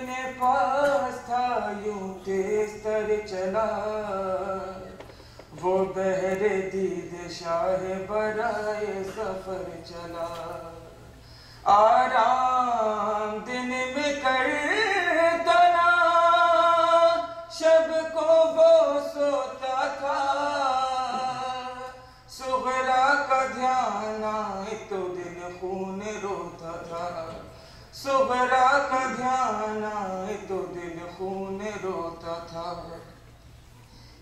अपने पास था, यूँ तेज तर चला। वो बहरे दीद शाह बराए सफ़र चला। आराम दिन में कर तो दिन खून रोता था। सुगरा का ध्यान आए तो दिल खून रोता था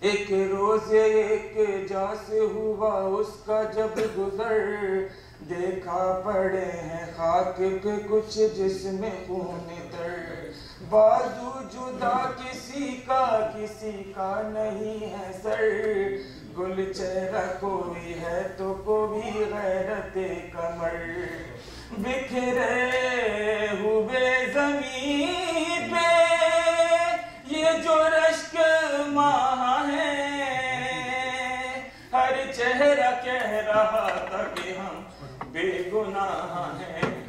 एक रोज एक जासे हुआ उसका जब गुजर। देखा पड़े हैं खाक पे कुछ जिसमें खून तर बाजू जुदा किसी का किसी का नहीं है सर। गुल चेहरा कोई है तो कोई गैरत कमर। बिखरे हुए ज़मीन रहा था हम बेगुनाह हैं।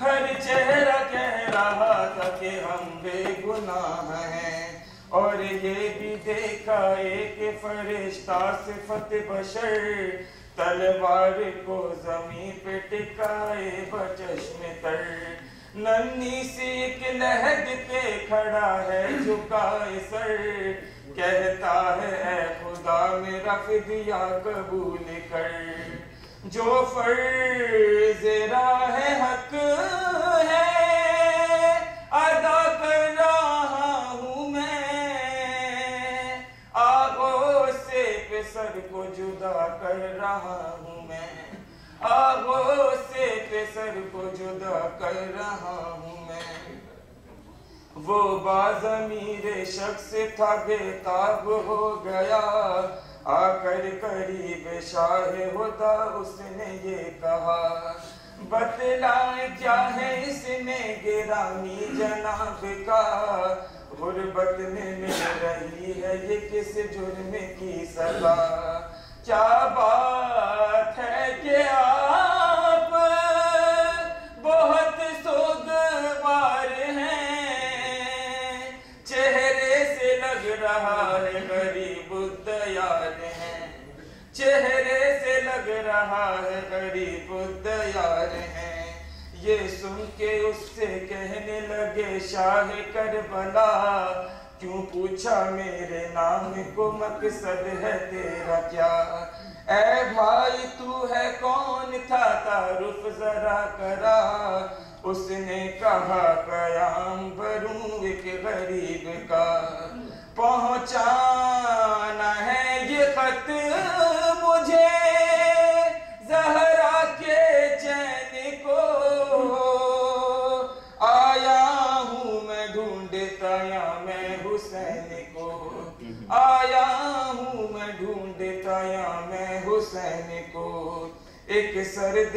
हर चेहरा कह रहा था कि हम बेगुनाह हैं। और ये भी देखा एक फरिश्ता सिफत बशर, तलवार को जमी पे टिकाए बचश्म तर। नन्ही सी एक लहद पे खड़ा है, झुकाए सर। कहता है, ऐ खुदा मेरा फिदिया कबूल कर। जो फ़र्ज़ राह हक है, अदा कर रहा हूँ मैं। आगो से पे सर को जुदा कर रहा हूँ मैं। आगो से पे सर को जुदा कर रहा हूँ मैं वो बाजमीर शख्स था बेताब हो गया। आकर करीब शाह होता उसने ये कहा, बतलाए क्या है इसने गिरामी जनाब का। गुर्बत में मिल रही है ये किस जुर्म की सजा? क्या बात है कि दयाल हैं। ये सुन के उससे कहने लगे, शाह करबला, क्यों पूछा मेरे नाम को मकसद है तेरा क्या? ऐ भाई तू है कौन था तारुफ जरा करा? उसने कहा, कयाम भरूं एक गरीब का। पहुंचाना है ये खत एक सर्द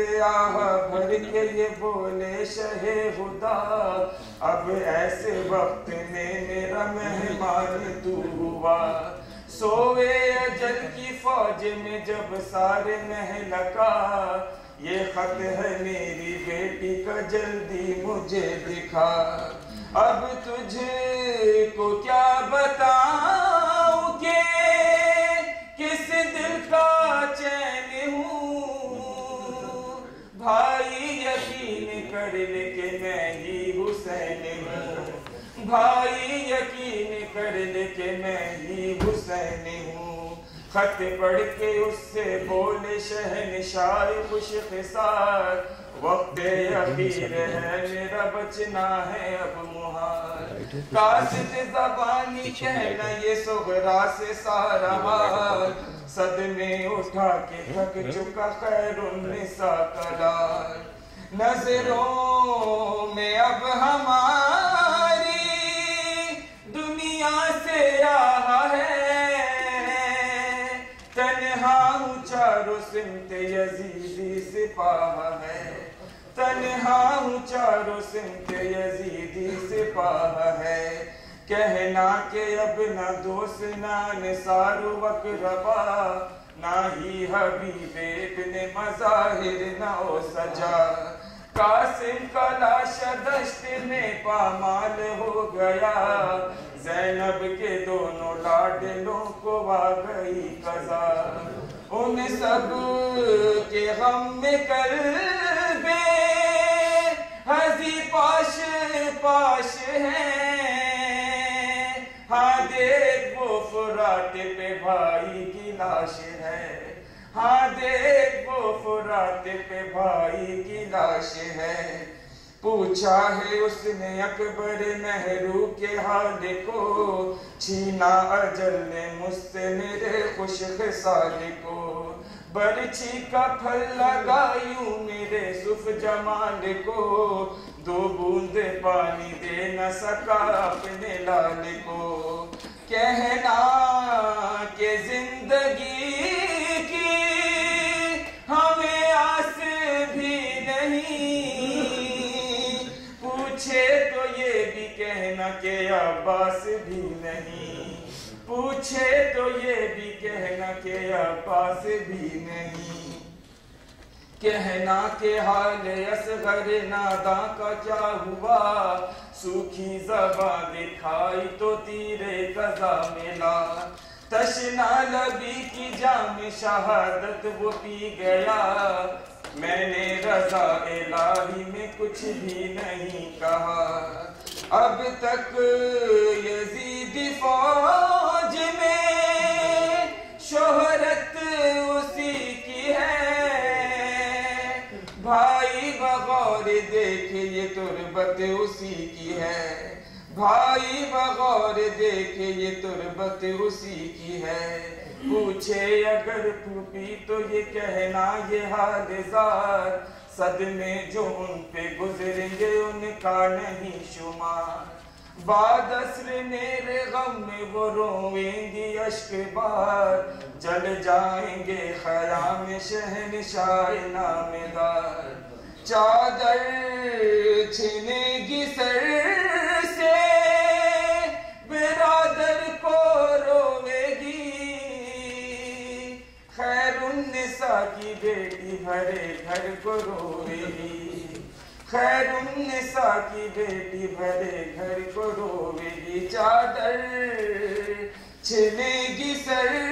भर के ये बोले शहे खुदा। अब ऐसे वक्त में मेरा मेहमान तू हुआ। सोए अजल की फौज में जब सारे महलका ये खत है मेरी बेटी का जल्दी मुझे दिखा। अब तुझे को क्या बताऊँ? कर ले के मैं ही हुसैन। हूँ भाई यकीन कर ले के मैं ही हुसैन हूँ। खत पढ़ के उससे बोले शहनशाह खुश खिसार। वक्त अखीर है मेरा बचना है अब मुहार। कासिद जबानी कहना ये सोगरा से सारा हाल सदमे उठा के थक चुका खैर खैरुन्निसा कलार नज़रों में अब हमारी दुनिया से रहा है। तन्हा चारों सिमत यजीदी सिपाह है। तन्हा चारों सिमत यजीदी सिपाह है। कहना के अब न दोस्त ना निसार वकरबा ना ही हबीबे बिन मजाहिर न सजा। कासिम का लाश दश्त में पामाल हो गया। जैनब के दोनों लाडलों को आ गई कजा। उन सब के गम में कर बे हजी पाश पाश हाँ। फुरात पे भाई की लाश है। हाँ देख वो फुरात पे भाई की लाश है। पूछा है उसने अकबर नेहरू के हाल को। छीना अजल ने मुझसे मेरे खुश खसाल को। बरछी का फल लगायू मेरे सुफ जमाल को। दो बूंद पानी दे न सका अपने लाल को। कहना के ज़िंदगी की हमें आस भी नहीं। पूछे तो ये भी कहना के अब्बास भी नहीं। पूछे तो ये भी कहना के अब्बास भी नहीं। कहना के हाल असगर नादा का क्या हुआ? सूखी जबा दिखाई तो तीरे कजा मिला। तशना लबी की जाम शहादत वो पी गया। मैंने रजा इलाही में कुछ भी नहीं कहा। अब तक यजीदी फौज में शोहरत देख ये तुरबत उसी की है। भाई बगौर देख ये तुरबत उसी की है। पूछे अगर फूफी तो ये कहना ये हालजार सदमे जो उन पे गुजरेंगे उनका नहीं शुमार। बाद असर मेरे गम में वो रोएँगी अश्क बार। जल जाएँगे खयाम शहन शाह नामेदार। चादर छिनेगी सर से, बिरादर को रोवेगी। खैरुन्निसा की बेटी भरे घर को रोवेगी। खैरुन्निसा की बेटी भरे घर को रोवेगी। चादर छिनेगी सर